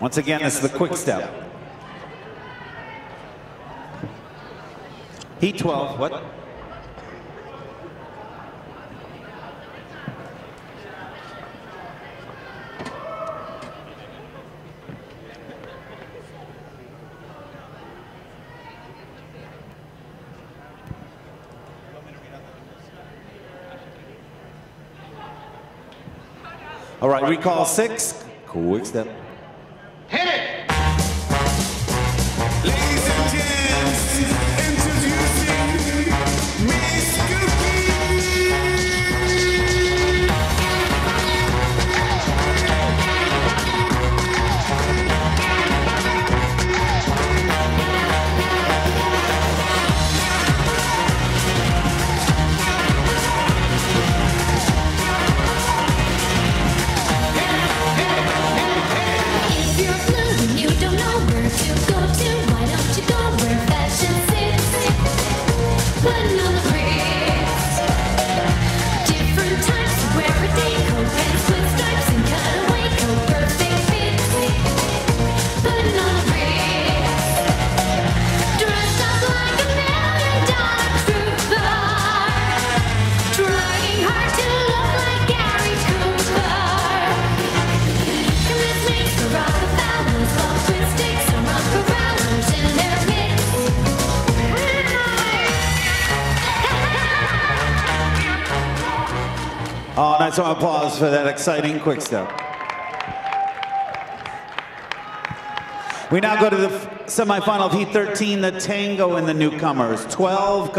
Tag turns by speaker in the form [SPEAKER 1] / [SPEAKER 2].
[SPEAKER 1] Once again, this is the quick step. Heat 12, what? All right, recall six. Quick step.
[SPEAKER 2] Hit it!
[SPEAKER 1] Oh, nice of applause for that exciting quick step. We now go to the semifinal of Heat 13, the tango in the newcomers. 12